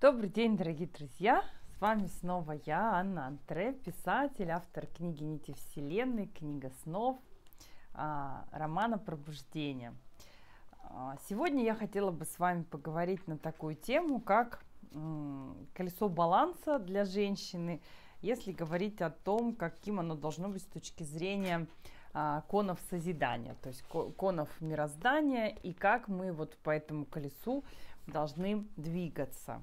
Добрый день, дорогие друзья! С вами снова я, Анна Антре, писатель, автор книги «Нити Вселенной», книга снов, а, романа «Пробуждение». А, сегодня я хотела бы с вами поговорить на такую тему, как колесо баланса для женщины, если говорить о том, каким оно должно быть с точки зрения а, конов созидания, то есть конов мироздания, и как мы вот по этому колесу должны двигаться.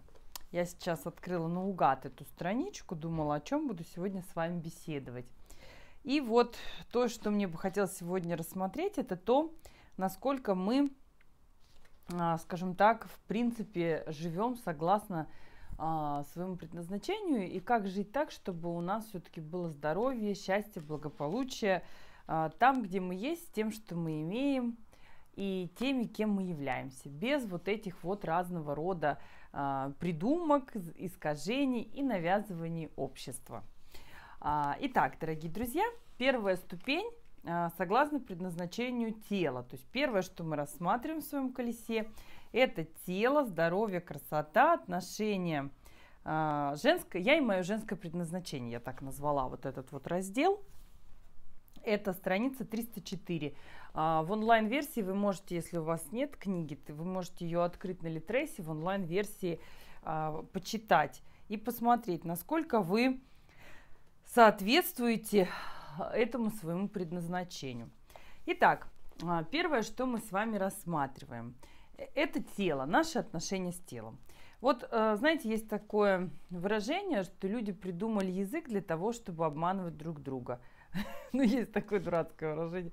Я сейчас открыла наугад эту страничку, думала, о чем буду сегодня с вами беседовать. И вот то, что мне бы хотелось сегодня рассмотреть, это то, насколько мы, а, скажем так, в принципе, живем согласно а, своему предназначению и как жить так, чтобы у нас все-таки было здоровье, счастье, благополучие а, там, где мы есть, тем, что мы имеем, и теми, кем мы являемся, без вот этих вот разного рода а, придумок, искажений и навязываний общества. А, итак, дорогие друзья, первая ступень а, согласно предназначению тела. То есть первое, что мы рассматриваем в своем колесе, это тело, здоровье, красота, отношения женское, я и мое женское предназначение, я так назвала вот этот вот раздел – это страница 304. А, в онлайн-версии вы можете, если у вас нет книги, вы можете ее открыть на Литресе в онлайн-версии, а, почитать и посмотреть, насколько вы соответствуете этому своему предназначению. Итак, а, первое, что мы с вами рассматриваем, это тело, наши отношения с телом. Вот, знаете, есть такое выражение, что люди придумали язык для того, чтобы обманывать друг друга – ну, есть такое дурацкое выражение.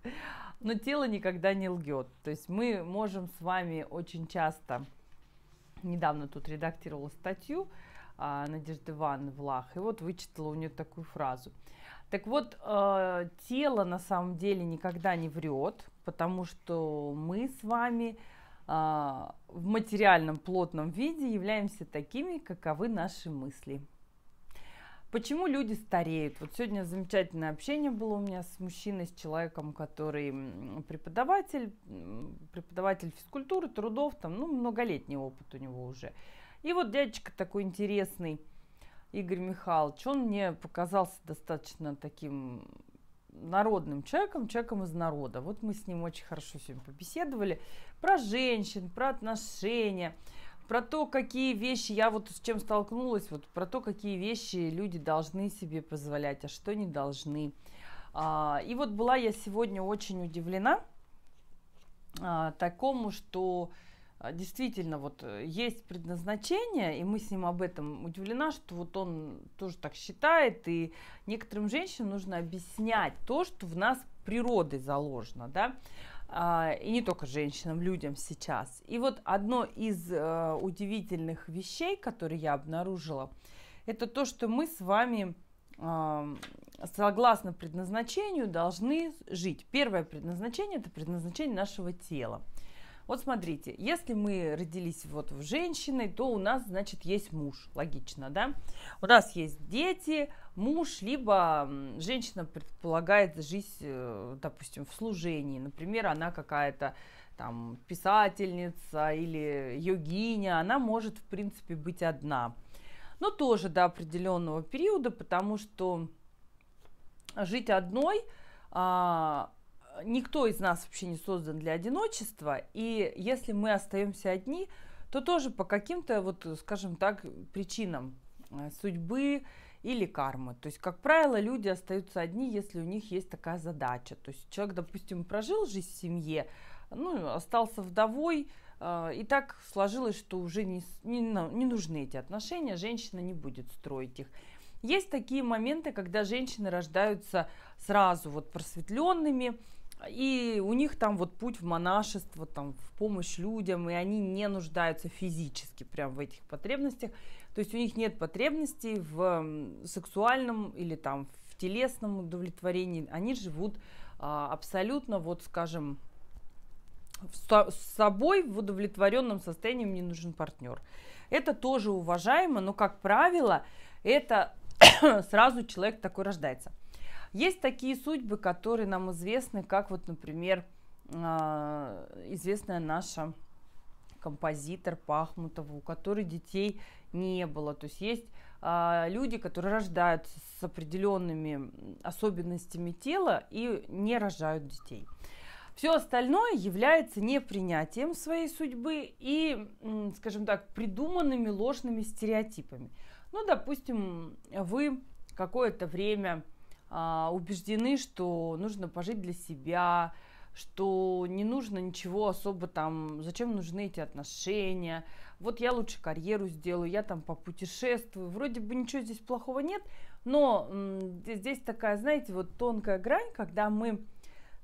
Но тело никогда не лгет. То есть мы можем с вами очень часто, недавно тут редактировала статью а, Надежды Ивановны Влах, и вот вычитала у нее такую фразу. Так вот, э, тело на самом деле никогда не врет, потому что мы с вами э, в материальном плотном виде являемся такими, каковы наши мысли. Почему люди стареют? Вот сегодня замечательное общение было у меня с мужчиной, с человеком, который преподаватель, преподаватель физкультуры, трудов, там, ну, многолетний опыт у него уже. И вот дядечка такой интересный, Игорь Михайлович, он мне показался достаточно таким народным человеком, человеком из народа. Вот мы с ним очень хорошо сегодня побеседовали про женщин, про отношения про то, какие вещи, я вот с чем столкнулась, вот про то, какие вещи люди должны себе позволять, а что не должны. А, и вот была я сегодня очень удивлена а, такому, что а, действительно вот есть предназначение, и мы с ним об этом удивлена, что вот он тоже так считает, и некоторым женщинам нужно объяснять то, что в нас природой заложено, да, и не только женщинам, людям сейчас. И вот одно из э, удивительных вещей, которые я обнаружила, это то, что мы с вами согласно предназначению должны жить. Первое предназначение – это предназначение нашего тела. Вот смотрите, если мы родились вот в женщиной, то у нас, значит, есть муж, логично, да? У нас есть дети, муж, либо женщина предполагает жизнь, э, допустим, в служении. Например, она какая-то там писательница или йогиня, она может, в принципе, быть одна. Но тоже до определенного периода, потому что жить одной а, никто из нас вообще не создан для одиночества, и если мы остаемся одни, то тоже по каким-то, вот, скажем так, причинам э, судьбы или кармы. То есть, как правило, люди остаются одни, если у них есть такая задача. То есть человек, допустим, прожил жизнь в семье, ну, остался вдовой, э, и так сложилось, что уже не, не, не нужны эти отношения, женщина не будет строить их. Есть такие моменты, когда женщины рождаются сразу вот просветленными, и у них там вот путь в монашество, там, в помощь людям, и они не нуждаются физически прям в этих потребностях. То есть у них нет потребностей в сексуальном или там в телесном удовлетворении. Они живут а, абсолютно, вот скажем, с собой в удовлетворенном состоянии им не нужен партнер. Это тоже уважаемо, но, как правило, это сразу человек такой рождается. Есть такие судьбы, которые нам известны, как вот, например, а, известная наша композитор Пахмутова, у которой детей не было. То есть есть а, люди, которые рождаются с определенными особенностями тела и не рожают детей. Все остальное является непринятием своей судьбы и, скажем так, придуманными ложными стереотипами. Ну, допустим, вы какое-то время убеждены, что нужно пожить для себя, что не нужно ничего особо там, зачем нужны эти отношения, вот я лучше карьеру сделаю, я там попутешествую, вроде бы ничего здесь плохого нет, но здесь такая, знаете, вот тонкая грань, когда мы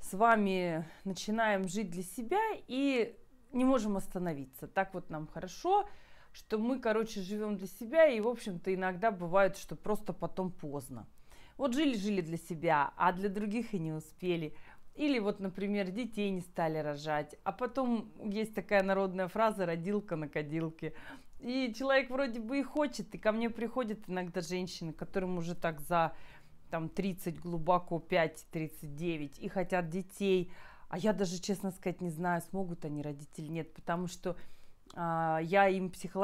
с вами начинаем жить для себя и не можем остановиться. Так вот нам хорошо, что мы, короче, живем для себя, и, в общем-то, иногда бывает, что просто потом поздно. Вот жили-жили для себя, а для других и не успели. Или вот, например, детей не стали рожать. А потом есть такая народная фраза «родилка на кадилке». И человек вроде бы и хочет, и ко мне приходят иногда женщины, которым уже так за там 30 глубоко, 5-39, и хотят детей. А я даже, честно сказать, не знаю, смогут они родить или нет, потому что а, я им психологически